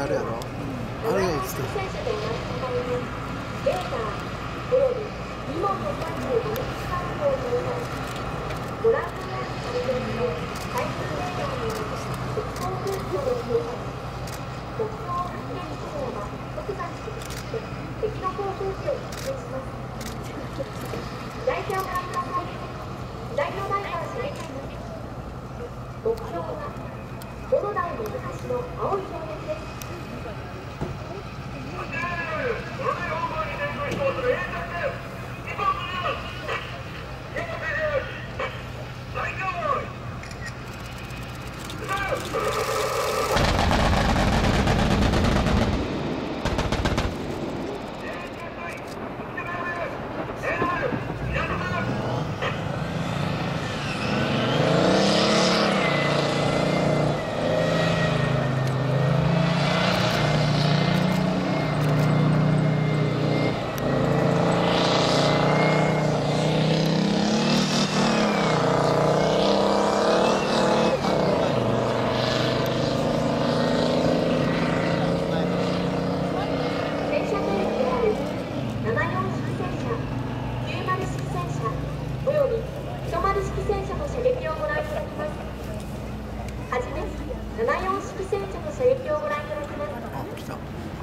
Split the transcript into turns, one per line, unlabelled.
あるや
ろ？
あれが映ってる代表観覧会代表代表指令会目標は、この台も昔の青い表現です。Let's go! 線着車列表をご覧いただきます。